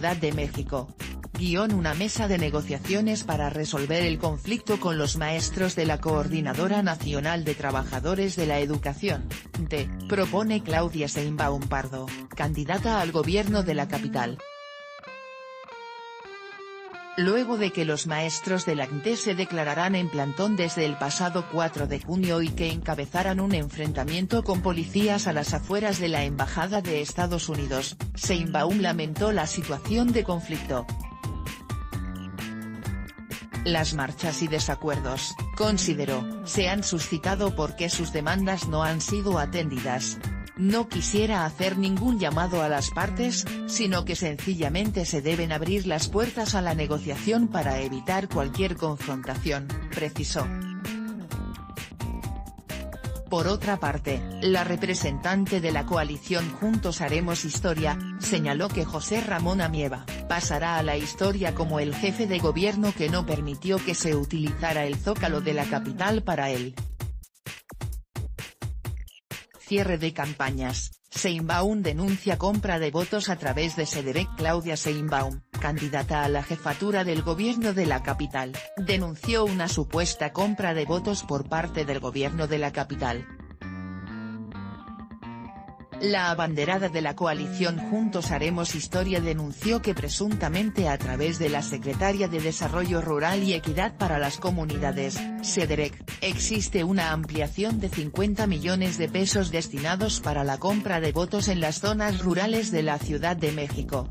De México. Guión una mesa de negociaciones para resolver el conflicto con los maestros de la Coordinadora Nacional de Trabajadores de la Educación, D, propone Claudia Sheinbaum Pardo, candidata al gobierno de la capital. Luego de que los maestros del ACNTE se declararan en plantón desde el pasado 4 de junio y que encabezaran un enfrentamiento con policías a las afueras de la Embajada de Estados Unidos, Sheinbaum lamentó la situación de conflicto. Las marchas y desacuerdos, consideró, se han suscitado porque sus demandas no han sido atendidas, no quisiera hacer ningún llamado a las partes, sino que sencillamente se deben abrir las puertas a la negociación para evitar cualquier confrontación, precisó. Por otra parte, la representante de la coalición Juntos Haremos Historia, señaló que José Ramón Amieva, pasará a la historia como el jefe de gobierno que no permitió que se utilizara el zócalo de la capital para él, Cierre de campañas, Seinbaum denuncia compra de votos a través de Sederek Claudia Seinbaum, candidata a la jefatura del gobierno de la capital, denunció una supuesta compra de votos por parte del gobierno de la capital, la abanderada de la coalición Juntos Haremos Historia denunció que presuntamente a través de la Secretaria de Desarrollo Rural y Equidad para las Comunidades, SEDEREC, existe una ampliación de 50 millones de pesos destinados para la compra de votos en las zonas rurales de la Ciudad de México.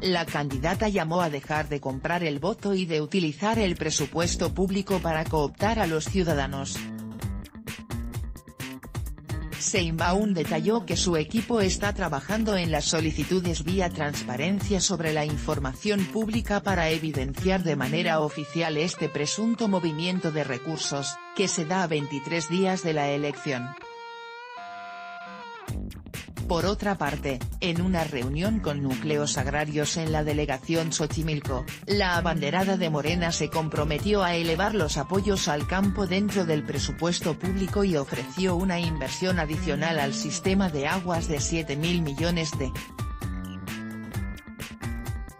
La candidata llamó a dejar de comprar el voto y de utilizar el presupuesto público para cooptar a los ciudadanos. Seinbaum detalló que su equipo está trabajando en las solicitudes vía transparencia sobre la información pública para evidenciar de manera oficial este presunto movimiento de recursos, que se da a 23 días de la elección. Por otra parte, en una reunión con núcleos agrarios en la delegación Xochimilco, la abanderada de Morena se comprometió a elevar los apoyos al campo dentro del presupuesto público y ofreció una inversión adicional al sistema de aguas de 7 mil millones de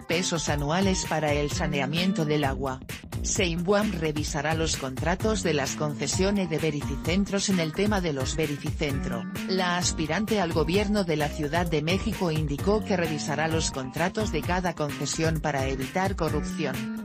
pesos anuales para el saneamiento del agua. Seinbaum revisará los contratos de las concesiones de verificentros en el tema de los verificentro. La aspirante al gobierno de la Ciudad de México indicó que revisará los contratos de cada concesión para evitar corrupción.